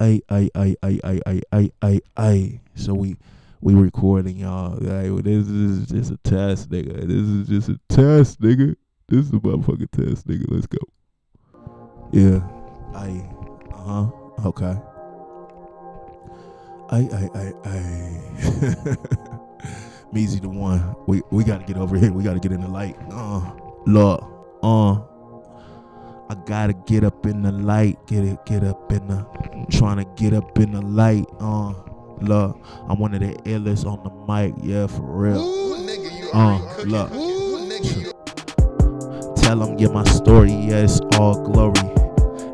ay, ay, ay, ay, ay, ay, ay, ay, ay. So we we recording y'all. Like, this is just a test, nigga. This is just a test, nigga. This is a motherfucking test, nigga. Let's go. Yeah. I. Uh huh. Okay. I I I I. Measy the one. We we gotta get over here. We gotta get in the light. Uh, Lord. Uh. I gotta get up in the light. Get it. Get up in the. Trying to get up in the light. Uh. Look, I'm one of the illest on the mic. Yeah, for real. Uh, look. Tell them, yeah, my story, yeah, it's all glory.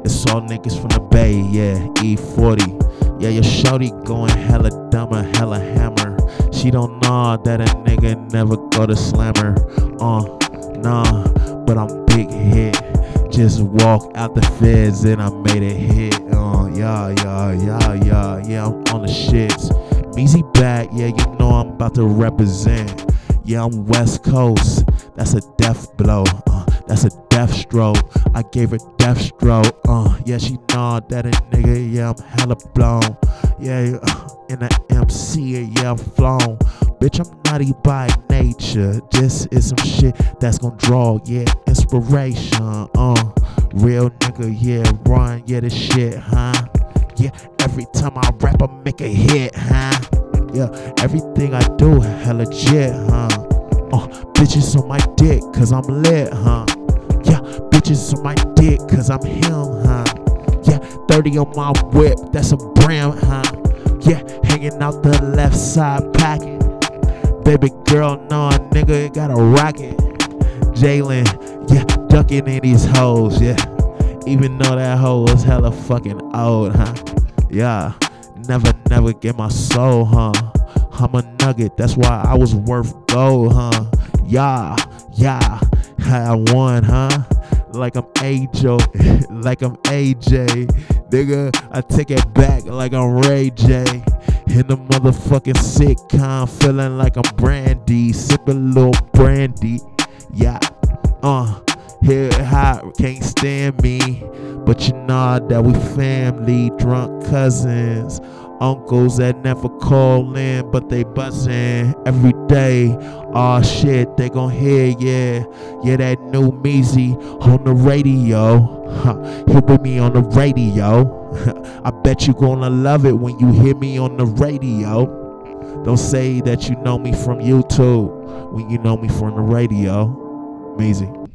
It's all niggas from the Bay, yeah, E40. Yeah, your shorty going hella dumber, hella hammer. She don't know that a nigga never go to slammer. Uh, nah, but I'm big hit. Just walk out the feds and I made it hit. Yeah, yeah, yeah, yeah, yeah, I'm on the shits. Measy back, yeah, you know I'm about to represent. Yeah, I'm West Coast. That's a death blow. Uh, that's a death stroke. I gave her death stroke. Uh, yeah, she know that a nigga. Yeah, I'm hella blown. Yeah, in the MC, yeah, I'm flown. Bitch, I'm naughty by nature. This is some shit that's gonna draw, yeah, inspiration. Uh, real nigga, yeah, run, yeah, this shit, huh? Yeah, every time I rap, I make a hit, huh? Yeah, everything I do, hella legit, huh? Uh, bitches on my dick, cause I'm lit, huh? Yeah, bitches on my dick, cause I'm him, huh? Yeah, 30 on my whip, that's a brim, huh? Yeah, hanging out the left side pocket. Baby girl, no, a nigga got a rocket. Jalen, yeah, ducking in these hoes, yeah. Even though that hoe was hella fucking old, huh? Yeah, never, never get my soul, huh? I'm a nugget, that's why I was worth gold, huh? Yeah, yeah, I won, huh? Like I'm AJ, like I'm AJ. Nigga, I take it back like I'm Ray J. In the motherfucking sitcom, feeling like I'm Brandy, sipping little brandy. Yeah, uh, here hot, can't stand me. But you know that we family, drunk cousins, uncles that never call in, but they buzzing every day. Aw shit, they gon' hear, yeah, yeah, that new Measy on the radio. Huh, he'll be me on the radio. I bet you gonna love it when you hear me on the radio. Don't say that you know me from YouTube when you know me from the radio. Amazing.